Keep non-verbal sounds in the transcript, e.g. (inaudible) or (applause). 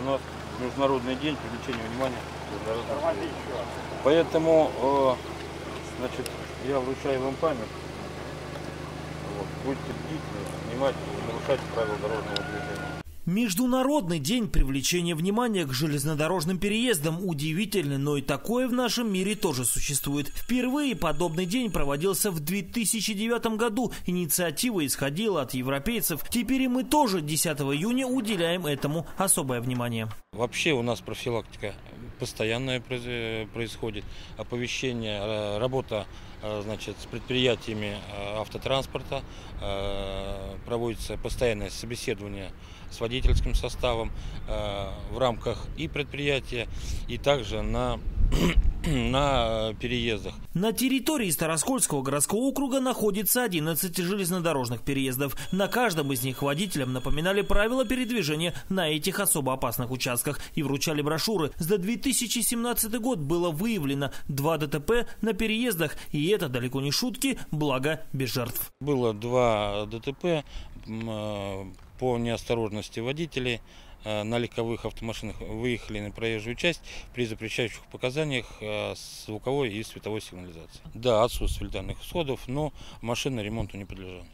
У нас Международный день привлечения внимания. Поэтому, э, значит, я вручаю вам память. Вот. Будьте бдительны, внимательны, нарушайте правила дорожного движения. Международный день привлечения внимания к железнодорожным переездам удивительный, но и такое в нашем мире тоже существует. Впервые подобный день проводился в 2009 году. Инициатива исходила от европейцев. Теперь и мы тоже 10 июня уделяем этому особое внимание. Вообще у нас профилактика постоянная происходит. Оповещение, э, работа э, значит, с предприятиями э, автотранспорта, проводится постоянное собеседование с водительским составом э, в рамках и предприятия, и также на, (clears throat) на переездах. На территории Староскольского городского округа находится 11 железнодорожных переездов. На каждом из них водителям напоминали правила передвижения на этих особо опасных участках и вручали брошюры. За 2017 год было выявлено два ДТП на переездах, и это далеко не шутки, благо без жертв. Было два ДТП э, по неосторожности водителей на легковых автомашинах выехали на проезжую часть при запрещающих показаниях э, звуковой и световой сигнализации. Да, отсутствие данных исходов, но машина ремонту не подлежат.